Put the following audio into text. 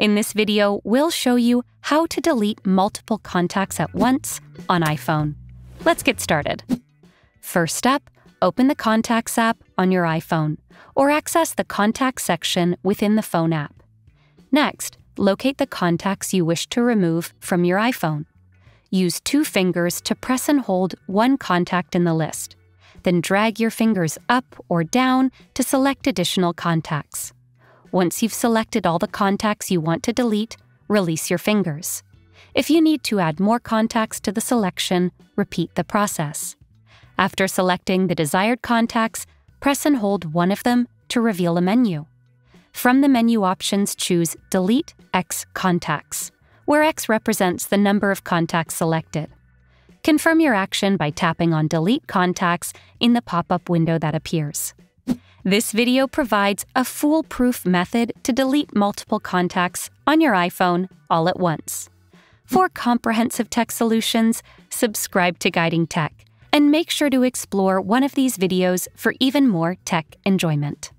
In this video, we'll show you how to delete multiple contacts at once on iPhone. Let's get started. First up, open the Contacts app on your iPhone or access the Contacts section within the Phone app. Next, locate the contacts you wish to remove from your iPhone. Use two fingers to press and hold one contact in the list. Then drag your fingers up or down to select additional contacts. Once you've selected all the contacts you want to delete, release your fingers. If you need to add more contacts to the selection, repeat the process. After selecting the desired contacts, press and hold one of them to reveal a menu. From the menu options, choose Delete X Contacts, where X represents the number of contacts selected. Confirm your action by tapping on Delete Contacts in the pop up window that appears. This video provides a foolproof method to delete multiple contacts on your iPhone all at once. For comprehensive tech solutions, subscribe to Guiding Tech and make sure to explore one of these videos for even more tech enjoyment.